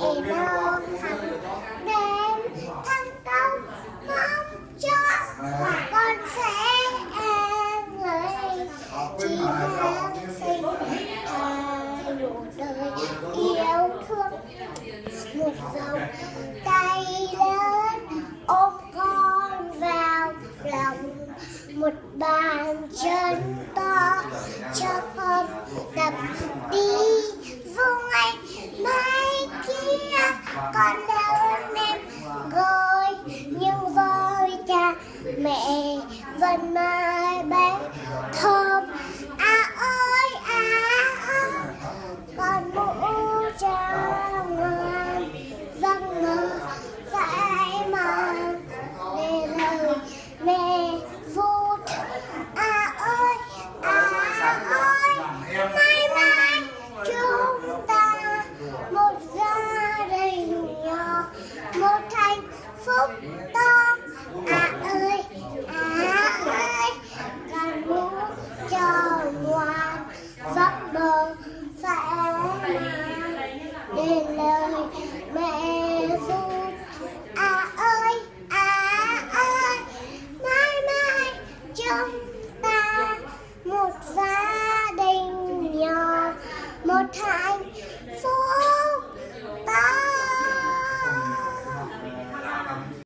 nào thắng đến thăng công mong cho con sẽ người chỉ tháng sinh hai nụ đời yêu thương một dòng tay lớn ôm con vào lòng một bàn chân to mẹ vẫn mãi bé thơm. À ơi à ơi con mũ cha ngoan vâng mơ phải mà để lời mẹ vút à ơi à, à ơi. Mãi mãi chúng ta một gia đình nhỏ, một hạnh phúc to mẹ phút à ơi à ơi mãi mãi chúng ta một gia đình nhỏ một hai